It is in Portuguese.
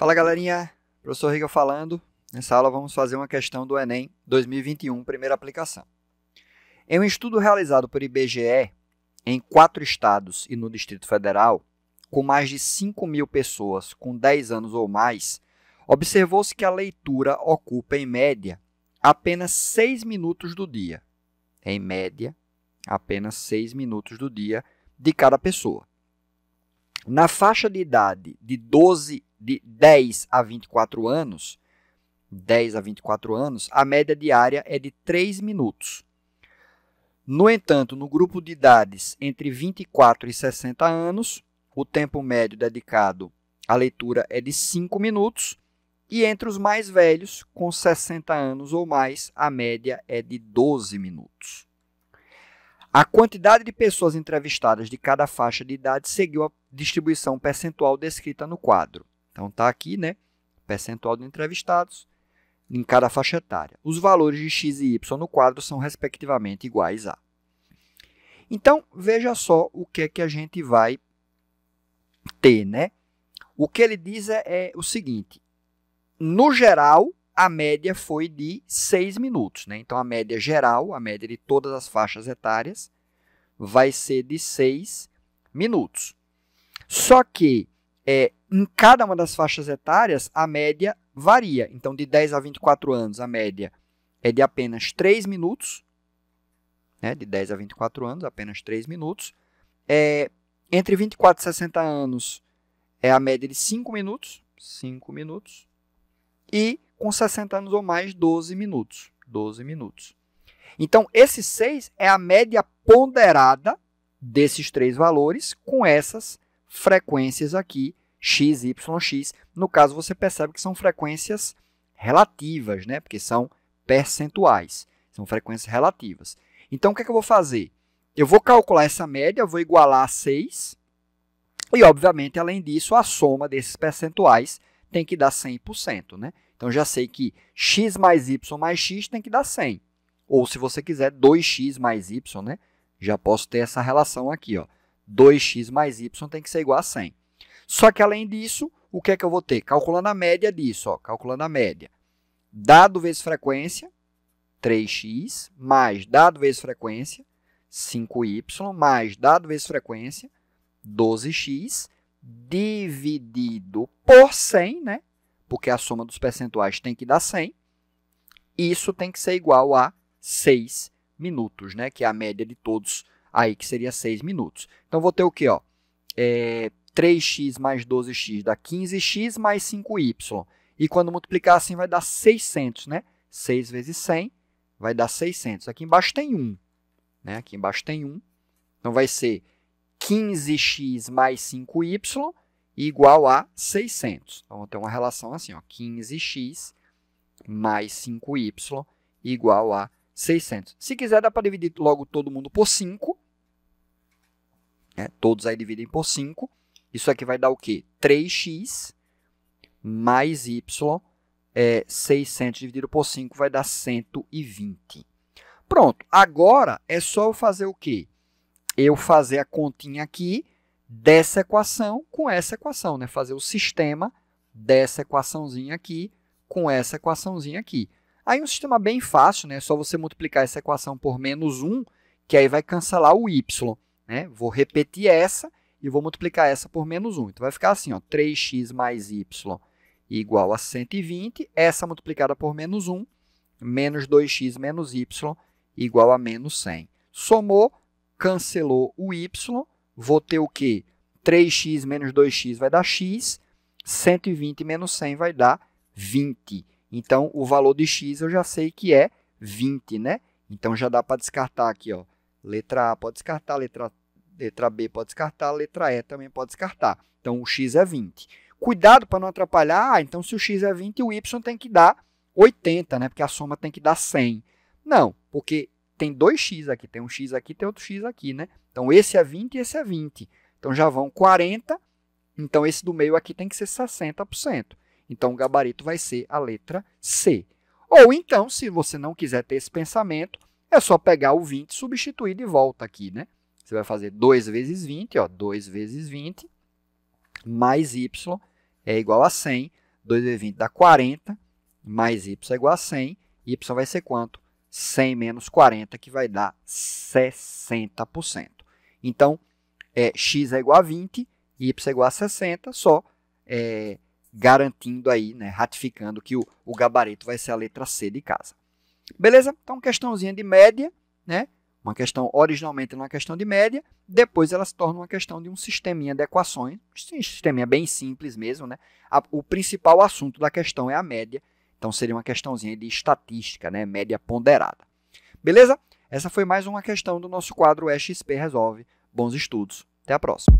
Fala galerinha, professor Riga falando. Nessa aula vamos fazer uma questão do Enem 2021, primeira aplicação. Em um estudo realizado por IBGE em quatro estados e no Distrito Federal, com mais de 5 mil pessoas com 10 anos ou mais, observou-se que a leitura ocupa, em média, apenas 6 minutos do dia. Em média, apenas 6 minutos do dia de cada pessoa. Na faixa de idade de 12 de 10 a 24 anos, 10 a 24 anos, a média diária é de 3 minutos. No entanto, no grupo de idades entre 24 e 60 anos, o tempo médio dedicado à leitura é de 5 minutos, e entre os mais velhos, com 60 anos ou mais, a média é de 12 minutos. A quantidade de pessoas entrevistadas de cada faixa de idade seguiu a distribuição percentual descrita no quadro. Então, está aqui, né? Percentual de entrevistados em cada faixa etária. Os valores de x e y no quadro são, respectivamente, iguais a. Então, veja só o que é que a gente vai ter, né? O que ele diz é, é o seguinte, no geral, a média foi de 6 minutos, né? Então, a média geral, a média de todas as faixas etárias, vai ser de 6 minutos. Só que é, em cada uma das faixas etárias, a média varia. Então, de 10 a 24 anos, a média é de apenas 3 minutos. Né? De 10 a 24 anos, apenas 3 minutos. É, entre 24 e 60 anos, é a média de 5 minutos. 5 minutos. E com 60 anos ou mais, 12 minutos. 12 minutos. Então, esse 6 é a média ponderada desses três valores com essas frequências aqui, x, y, x. No caso, você percebe que são frequências relativas, né? porque são percentuais, são frequências relativas. Então, o que, é que eu vou fazer? Eu vou calcular essa média, vou igualar a 6, e, obviamente, além disso, a soma desses percentuais tem que dar 100%. Né? Então, já sei que x mais y mais x tem que dar 100. Ou, se você quiser, 2x mais y, né? já posso ter essa relação aqui. Ó. 2x mais y tem que ser igual a 100. Só que, além disso, o que é que eu vou ter? Calculando a média disso, ó, calculando a média. Dado vezes frequência, 3x, mais dado vezes frequência, 5y, mais dado vezes frequência, 12x, dividido por 100, né? porque a soma dos percentuais tem que dar 100. Isso tem que ser igual a 6 minutos, né? que é a média de todos aí, que seria 6 minutos. Então, vou ter o quê? Ó? É, 3x mais 12x dá 15x mais 5y. E quando multiplicar assim, vai dar 600, né? 6 vezes 100 vai dar 600. Aqui embaixo tem 1. Né? Aqui embaixo tem 1. Então, vai ser 15x mais 5y igual a 600. Então, vou ter uma relação assim, ó, 15x mais 5y igual a 600. Se quiser, dá para dividir logo todo mundo por 5. Né? Todos aí dividem por 5. Isso aqui vai dar o quê? 3x mais y, é, 600 dividido por 5 vai dar 120. Pronto, agora é só eu fazer o quê? Eu fazer a continha aqui dessa equação com essa equação, né? fazer o sistema dessa equaçãozinha aqui com essa equaçãozinha aqui. Aí um sistema bem fácil, né? É só você multiplicar essa equação por menos 1, que aí vai cancelar o y. Né? Vou repetir essa e vou multiplicar essa por menos 1. Então, vai ficar assim, ó, 3x mais y igual a 120, essa multiplicada por menos 1, menos 2x menos y igual a menos 100. Somou, cancelou o y, vou ter o quê? 3x menos 2x vai dar x, 120 menos 100 vai dar 20. Então, o valor de x eu já sei que é 20, né? Então, já dá para descartar aqui, ó. Letra A pode descartar, letra, letra B pode descartar, letra E também pode descartar. Então, o x é 20. Cuidado para não atrapalhar. Ah, então, se o x é 20, o y tem que dar 80, né? Porque a soma tem que dar 100. Não, porque tem dois x aqui. Tem um x aqui, tem outro x aqui, né? Então, esse é 20 e esse é 20. Então, já vão 40. Então, esse do meio aqui tem que ser 60%. Então, o gabarito vai ser a letra C. Ou então, se você não quiser ter esse pensamento, é só pegar o 20 e substituir de volta aqui, né? Você vai fazer 2 vezes 20, ó, 2 vezes 20, mais y é igual a 100. 2 vezes 20 dá 40, mais y é igual a 100. y vai ser quanto? 100 menos 40, que vai dar 60%. Então, é, x é igual a 20, y é igual a 60, só é, garantindo aí, né, ratificando que o, o gabarito vai ser a letra C de casa. Beleza? Então, questãozinha de média, né? Uma questão originalmente uma questão de média, depois ela se torna uma questão de um sisteminha de equações, um sisteminha bem simples mesmo, né? A, o principal assunto da questão é a média, então seria uma questãozinha de estatística, né? Média ponderada. Beleza? Essa foi mais uma questão do nosso quadro EXP Resolve. Bons estudos. Até a próxima.